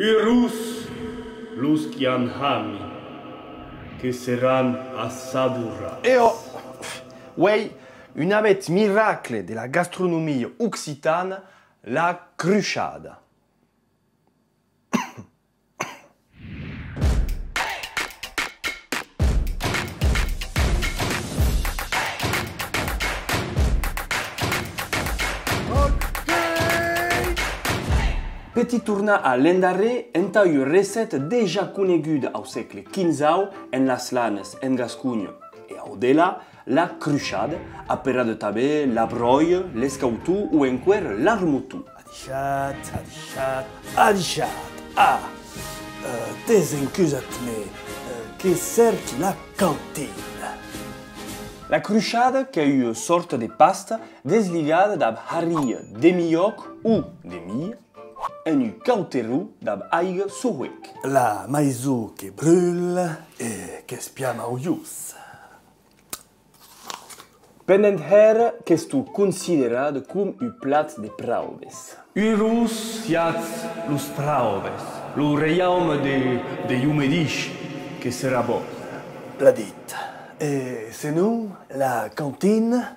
Irus, los hami, que serán assadura. E oh, oui, une avet miracle de la gastronomie occitane, la cruchada. petit tourna a l'endarré enta un recèt deja coneguda au segle XV en las lanes en Gascunyo e au dela la cruchade apera de tabè la broi, l'escautu ou en cuèr l'armutu. Adixat, adixat, adixat! Ah! Eh, uh, Desencusat-me, uh, que cert la cantina! La cruchada qu’ eu sorte de pasta desligada d’ab Harrie, demi-oc ou demi, -oc, ou demi -oc, en un cauterou d'ab aigre souhuic. La maïsou qui brûle et qui espiame au jus. Pendant her, qu'est-ce que tu considérais comme une place de praubes? Une rousse, c'est les praubes, le royaume de, de humédiche qui sera bon. La dite. Et sinon, la cantine?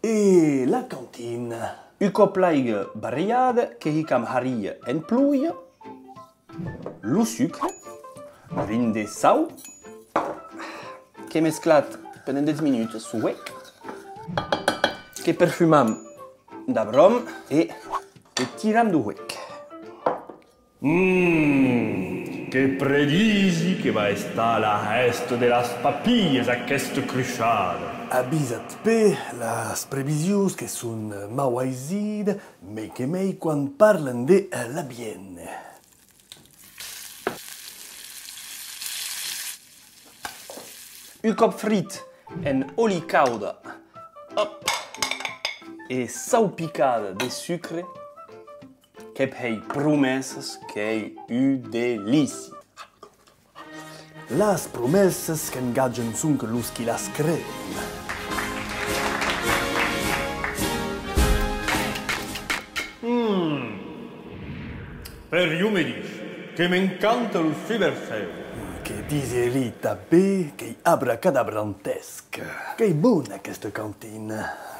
e la cantina. U cop l'aig barriad que hi cam harri en plui, lo sucre, vin de sau, que mesclat pendant 10 minutes suec, que perfumam d'abrom e que tiram d'uec. Mmm! che predisi che va maestà la esto de las papillas aquesto cruciale. Abisat pe las previsius che sun mauaisid me che mei quan parlan de la bienne. Ukop frit en oli cauda. Hop! E saupicada de sucre que pei promesas que ei u delici. Las promesas que engagen son que los qui las creen. Mm. Per iu me dix que m'encanta lo ciberfeu. Que diserita bé que hi abra cadabrantesc. Que bona aquesta cantina.